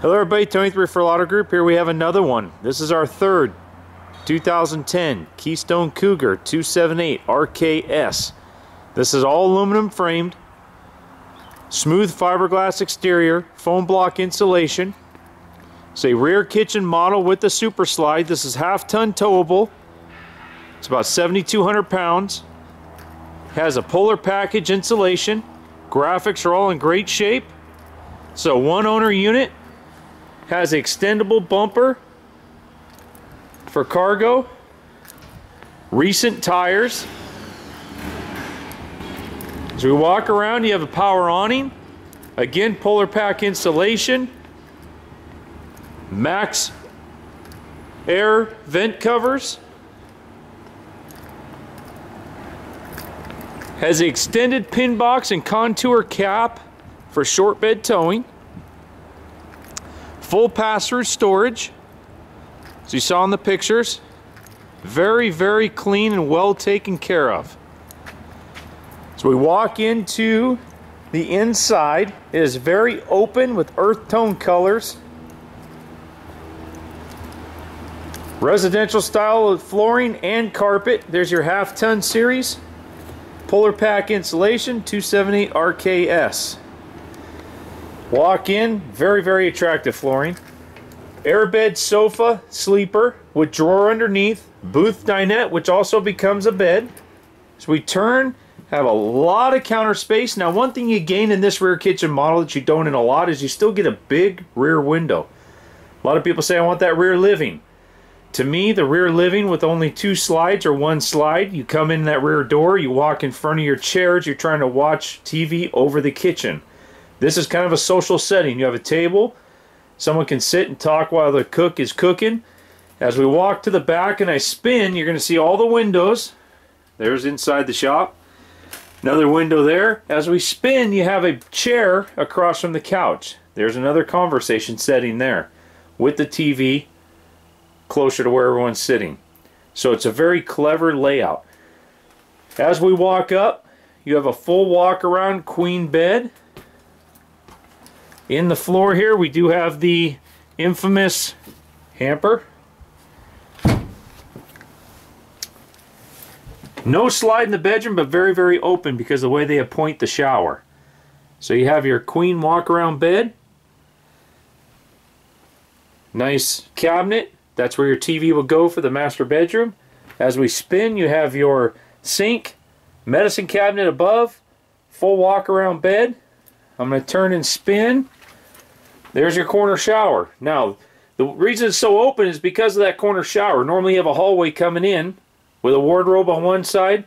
Hello everybody, Tony Referral Auto Group. Here we have another one. This is our third 2010 Keystone Cougar 278 RKS. This is all aluminum framed, smooth fiberglass exterior, foam block insulation. It's a rear kitchen model with the super slide. This is half ton towable. It's about 7,200 pounds. Has a polar package insulation. Graphics are all in great shape. So one owner unit has extendable bumper for cargo, recent tires. As we walk around, you have a power awning, again, polar pack insulation, max air vent covers, has extended pin box and contour cap for short bed towing. Full pass-through storage. As you saw in the pictures, very, very clean and well taken care of. So we walk into the inside. It is very open with earth tone colors. Residential style of flooring and carpet. There's your half ton series. Polar pack insulation 270 RKS. Walk in, very, very attractive flooring. Airbed sofa, sleeper, with drawer underneath. Booth dinette, which also becomes a bed. So we turn, have a lot of counter space. Now, one thing you gain in this rear kitchen model that you don't in a lot is you still get a big rear window. A lot of people say, I want that rear living. To me, the rear living with only two slides or one slide, you come in that rear door, you walk in front of your chairs, you're trying to watch TV over the kitchen. This is kind of a social setting. You have a table. Someone can sit and talk while the cook is cooking. As we walk to the back and I spin, you're going to see all the windows. There's inside the shop. Another window there. As we spin, you have a chair across from the couch. There's another conversation setting there with the TV closer to where everyone's sitting. So it's a very clever layout. As we walk up, you have a full walk around queen bed. In the floor here, we do have the infamous hamper. No slide in the bedroom, but very, very open because the way they appoint the shower. So you have your queen walk-around bed. Nice cabinet. That's where your TV will go for the master bedroom. As we spin, you have your sink, medicine cabinet above, full walk-around bed. I'm going to turn and spin. There's your corner shower. Now, the reason it's so open is because of that corner shower. Normally you have a hallway coming in with a wardrobe on one side,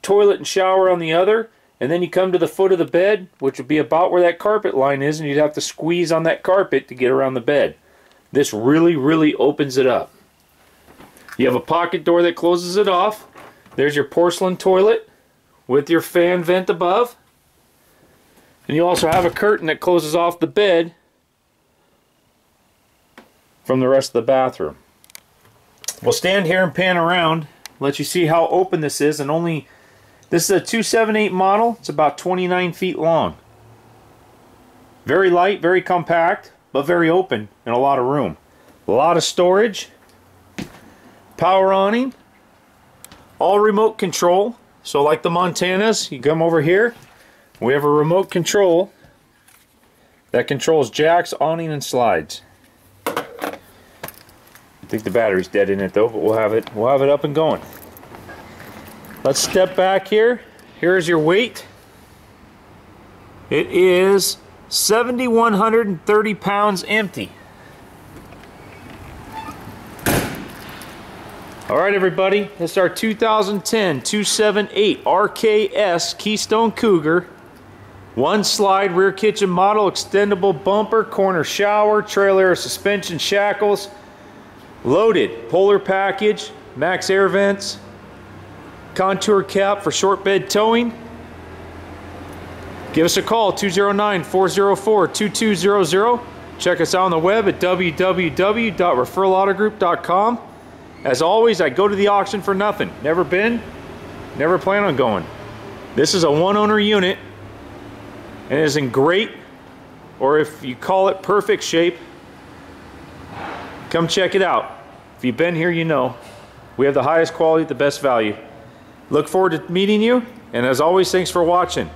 toilet and shower on the other, and then you come to the foot of the bed, which would be about where that carpet line is, and you'd have to squeeze on that carpet to get around the bed. This really, really opens it up. You have a pocket door that closes it off. There's your porcelain toilet with your fan vent above. And you also have a curtain that closes off the bed from the rest of the bathroom. We'll stand here and pan around, let you see how open this is, and only, this is a 278 model, it's about 29 feet long. Very light, very compact, but very open and a lot of room. A lot of storage, power awning, all remote control. So like the Montanas, you come over here, we have a remote control that controls jacks, awning, and slides think the battery's dead in it though, but we'll have it we'll have it up and going. Let's step back here. Here's your weight. It is 7,130 pounds empty. All right, everybody, this is our 2010 278 RKS Keystone Cougar. One slide rear kitchen model, extendable bumper, corner shower, trailer suspension shackles, Loaded polar package, max air vents, contour cap for short bed towing. Give us a call 209-404-2200. Check us out on the web at www.referralautogroup.com. As always, I go to the auction for nothing. Never been, never plan on going. This is a one owner unit and is in great, or if you call it perfect shape, Come check it out. If you've been here, you know. We have the highest quality, the best value. Look forward to meeting you, and as always, thanks for watching.